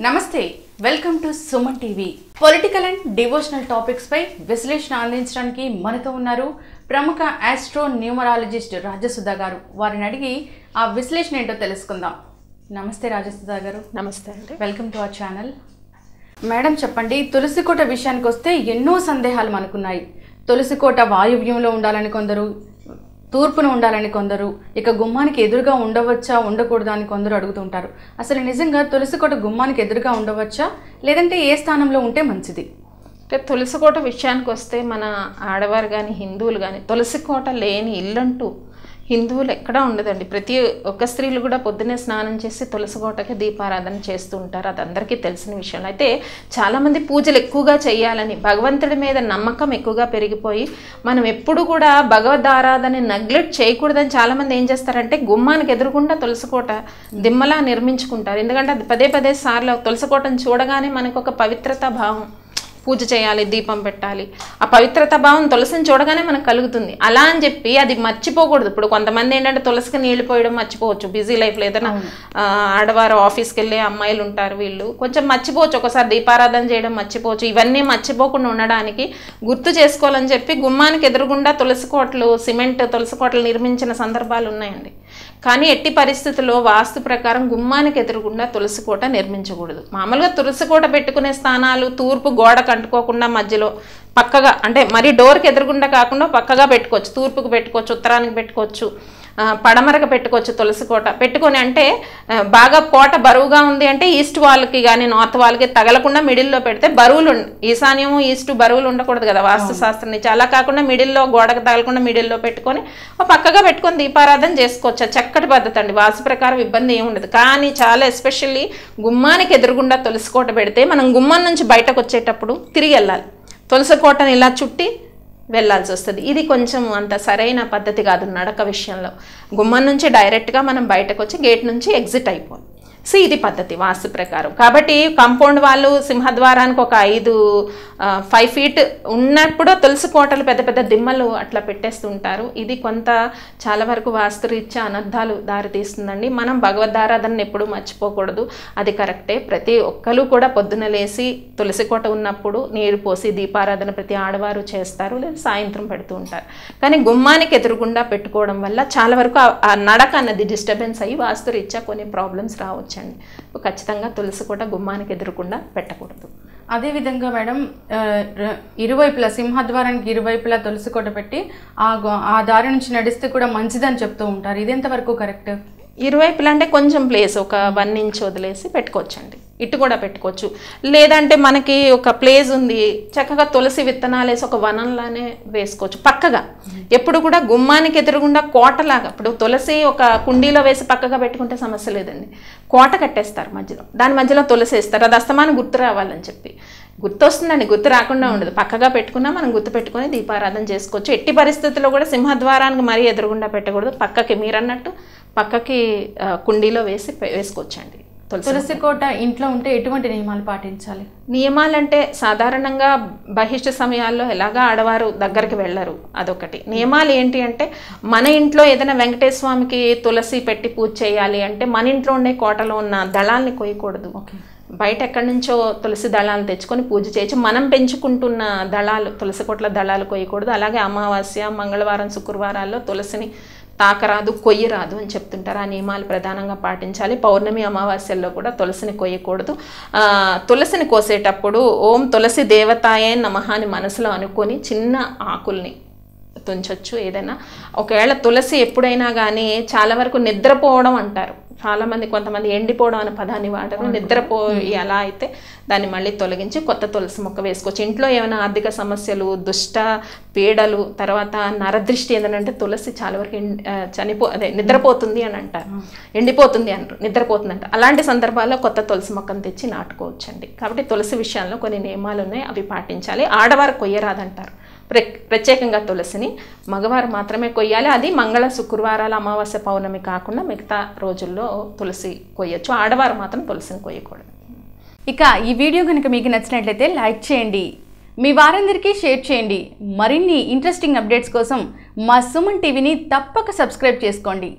నమస్తే welcome to Suman TV. Political and devotional topics పై విశ్లేషణ అందించడానికి మనతో ఉన్నారు ప్రముఖ ఆస్ట్రో న్యూమరాలజిస్ట్ రాజసుధ గారు. వారిని అడిగి ఆ విశ్లేషణ ఏంటో తెలుసుకుందాం. నమస్తే రాజసుధ గారు. నమస్తే అండి. Welcome to our channel. Madam చెప్పండి తులసికోట విషయానికి వస్తే ఎన్నో సందేహాలు మనకున్నాయి. తులసికోట వాయువ్యంలో ఉండాలని కొందరు తూర్పున ఉండాలని కొందరు ఇక గుమ్మానికి ఎదురుగా ఉండవచ్చా ఉండకూడదా అని కొందరు అడుగుతుంటారు. అసలు నిజంగా తులసికోట గుమ్మానికి ఎదురుగా ఉండవచ్చా లేదంటే ఏ స్థానంలో ఉంటే మంచిది? అంటే తులసికోట విషయానికి వస్తే మన ఆడవారు కానీ హిందువులు కానీ తులసికోట లేని ఇల్లంటూ హిందువులు ఎక్కడా ఉండదండి. ప్రతి ఒక్క స్త్రీలు కూడా పొద్దున్నే స్నానం చేసి తులసికోటకి దీపారాధన చేస్తూ ఉంటారు. అది అందరికీ తెలిసిన విషయం. అయితే చాలామంది పూజలు ఎక్కువగా చేయాలని భగవంతుడి మీద నమ్మకం ఎక్కువగా పెరిగిపోయి మనం ఎప్పుడు కూడా భగవద్ ఆరాధన నెగ్లెక్ట్ చేయకూడదని చాలామంది ఏం చేస్తారంటే గుమ్మానికి ఎదురుకుండా తులసికోట దిమ్మలా నిర్మించుకుంటారు. ఎందుకంటే అది పదే పదే సార్లు తులసికోటను చూడగానే మనకు ఒక పవిత్రత భావం. పూజ చేయాలి దీపం పెట్టాలి. ఆ పవిత్రత భావం తులసిని చూడగానే మనకు కలుగుతుంది. అలా అని చెప్పి అది మర్చిపోకూడదు. ఇప్పుడు కొంతమంది ఏంటంటే తులసికి నీళ్ళు పోయడం మర్చిపోవచ్చు. బిజీ లైఫ్లో ఏదైనా ఆడవారు ఆఫీస్కి వెళ్ళే అమ్మాయిలు ఉంటారు వీళ్ళు. కొంచెం మర్చిపోవచ్చు. ఒకసారి దీపారాధన చేయడం మర్చిపోవచ్చు. ఇవన్నీ మర్చిపోకుండా ఉండడానికి గుర్తు చేసుకోవాలని చెప్పి గుమ్మానికి ఎదురుగుండా తులసి కోటలు సిమెంట్ తులసి కోటలు నిర్మించిన సందర్భాలు ఉన్నాయండి. కానీ ఎట్టి పరిస్థితుల్లో వాస్తు ప్రకారం గుమ్మానికి ఎదురుగుండా తులసి కోట నిర్మించకూడదు. మామూలుగా తులసి కోట పెట్టుకునే స్థానాలు తూర్పు గోడ అంటుకోకుండా మధ్యలో పక్కగా అంటే మరీ డోర్కి ఎదురుగుండా కాకుండా పక్కగా పెట్టుకోవచ్చు తూర్పుకు పెట్టుకోవచ్చు ఉత్తరానికి పెట్టుకోవచ్చు. పడమరకు పెట్టుకోవచ్చు తులసి కోట. పెట్టుకొని అంటే బాగా కోట బరువుగా ఉంది అంటే ఈస్ట్ వాళ్ళకి కానీ నార్త్ వాళ్ళకి తగలకుండా మిడిల్లో పెడితే బరువులు ఈశాన్యము ఈస్ట్ బరువులు ఉండకూడదు కదా వాస్తు శాస్త్రం నుంచి అలా కాకుండా మిడిల్లో గోడకు తగలకుండా మిడిల్లో పెట్టుకొని పక్కగా పెట్టుకొని దీపారాధన చేసుకోవచ్చు? చక్కటి పద్ధతి అండి. వాస్తు ప్రకారం ఇబ్బంది ఏమి ఉండదు. కానీ చాలా ఎస్పెషల్లీ గుమ్మానికి ఎదురుగుండా తులసి కోట పెడితే మనం గుమ్మం నుంచి బయటకు వచ్చేటప్పుడు తిరిగి వెళ్ళాలి. తులసి కోటని ఇలా చుట్టి వెళ్ళాల్సి వస్తుంది. ఇది కొంచెం అంత సరైన పద్ధతి కాదు నడక విషయంలో. గుమ్మం నుంచి డైరెక్ట్గా మనం బయటకు వచ్చి గేట్ నుంచి ఎగ్జిట్ అయిపోవాలి. సో ఇది పద్ధతి వాస్తు ప్రకారం. కాబట్టి కాంపౌండ్ వాళ్ళు సింహద్వారానికి ఒక ఐదు ఫైవ్ ఫీట్ ఉన్నప్పుడు తులసి కోటలు పెద్ద పెద్ద దిమ్మలు అట్లా పెట్టేస్తుంటారు. ఇది కొంత చాలా వరకు వాస్తురీత్యా అనర్థాలు దారితీస్తుందండి మనం భగవద్ధారాధనను ఎప్పుడూ మర్చిపోకూడదు. అది కరెక్టే. ప్రతి ఒక్కరు కూడా పొద్దున లేసి తులసి కోట ఉన్నప్పుడు నీరు పోసి దీపారాధన ప్రతి ఆడవారు చేస్తారు లేదా సాయంత్రం పెడుతూ ఉంటారు. కానీ గుమ్మానికి ఎదురుగుండా పెట్టుకోవడం వల్ల చాలా వరకు ఆ- నడక అన్నది డిస్టర్బెన్స్ అయ్యి వాస్తురీత్యా కొన్ని ప్రాబ్లమ్స్ రావచ్చు. రావచ్చండి ఖచ్చితంగా తులసి కోట గుమ్మానికి ఎదురుకుండా పెట్టకూడదు. అదేవిధంగా మేడం ఇరువైపులా సింహద్వారానికి ఇరువైపులా తులసి కోట పెట్టి ఆ ఆ దారి నుంచి నడిస్తే కూడా మంచిదని చెప్తూ ఉంటారు. ఇది ఎంతవరకు కరెక్ట్? ఇరువైపులా అంటే కొంచెం ప్లేస్ ఒక వన్ ఇంచ్ వదిలేసి పెట్టుకోవచ్చండి. ఇటు కూడా పెట్టుకోవచ్చు. లేదంటే మనకి ఒక ప్లేస్ ఉంది చక్కగా తులసి విత్తనాలు వేసి ఒక వనంలానే వేసుకోవచ్చు. పక్కగా. ఎప్పుడు కూడా గుమ్మానికి ఎదురుగుండా కోటలాగా. ఇప్పుడు తులసి ఒక కుండీలో వేసి పక్కగా పెట్టుకుంటే సమస్య లేదండి. కోట కట్టేస్తారు మధ్యలో. దాని మధ్యలో తులసి వేస్తారు. అది అస్తమానం గుర్తు రావాలని చెప్పి. గుర్తు వస్తుందండి గుర్తు రాకుండా ఉండదు. పక్కగా పెట్టుకున్నా మనం గుర్తు పెట్టుకుని దీపారాధన చేసుకోవచ్చు. ఎట్టి పరిస్థితుల్లో కూడా సింహద్వారానికి మరీ ఎదురుగుండా పెట్టకూడదు. పక్కకి మీరు అన్నట్టు పక్కకి కుండీలో వేసి వేసుకోవచ్చండి. తులసి కోట ఇంట్లో ఉంటే ఎటువంటి నియమాలు పాటించాలి? నియమాలంటే సాధారణంగా బహిష్ట సమయాల్లో ఎలాగా ఆడవారు దగ్గరికి వెళ్ళరు అదొకటి. నియమాలు ఏంటి అంటే మన ఇంట్లో ఏదైనా వెంకటేశ్వర స్వామికి తులసి పెట్టి పూజ చేయాలి అంటే మన ఇంట్లో ఉండే కోటలో ఉన్న దళాల్ని కొయ్యకూడదు. ఓకే. బయట ఎక్కడి నుంచో తులసి దళాలు తెచ్చుకొని పూజ చేయొచ్చు. మనం పెంచుకుంటున్న దళాలు తులసి కొట్ల దళాలు కొయ్యకూడదు. అలాగే అమావాస్య మంగళవారం శుక్రవారాల్లో తులసిని తాకరాదు కొయ్యరాదు అని చెప్తుంటారు. ఆ నియమాలు ప్రధానంగా పాటించాలి. పౌర్ణమి అమావాస్యల్లో కూడా తులసిని కొయ్యకూడదు. తులసిని కోసేటప్పుడు ఓం తులసి దేవతాయే నమః అని మనసులో అనుకొని చిన్న ఆకుల్ని తుంచొచ్చు. ఏదైనా ఒకవేళ తులసి ఎప్పుడైనా కానీ చాలా వరకు నిద్రపోవడం అంటారు. చాలా మంది కొంతమంది ఎండిపోవడం అనే పదాన్ని వాడరు. నిద్రపోయి అలా అయితే దాన్ని మళ్ళీ తొలగించి కొత్త తులసి మొక్క వేసుకోవచ్చు. ఇంట్లో ఏమైనా ఆర్థిక సమస్యలు దుష్ట పీడలు తర్వాత నరదృష్టి ఏంటంటే తులసి చాలా వరకు చనిపో అదే నిద్రపోతుంది అని అంటారు. ఎండిపోతుంది అంటారు. నిద్రపోతుంది అంటారు. అలాంటి సందర్భాల్లో కొత్త తులసి మొక్కను తెచ్చి నాటుకోవచ్చండి. కాబట్టి తులసి విషయంలో కొన్ని నియమాలు ఉన్నాయి. అవి పాటించాలి. ఆడవారు కొయ్యరాదంటారు. ప్రత్యేకంగా తులసిని మగవారు మాత్రమే కొయ్యాలి. అది మంగళ శుక్రవారాల అమావాస్య పౌర్ణమి కాకుండా మిగతా రోజుల్లో తులసి కొయ్యొచ్చు. ఆడవారు మాత్రం తులసిని కొయ్యకూడదు. ఇక ఈ వీడియో కనుక మీకు నచ్చినట్లయితే లైక్ చేయండి. మీ వారందరికీ షేర్ చేయండి. మరిన్ని ఇంట్రెస్టింగ్ అప్డేట్స్ కోసం మా సుమన్ టీవీని తప్పక సబ్స్క్రైబ్ చేసుకోండి.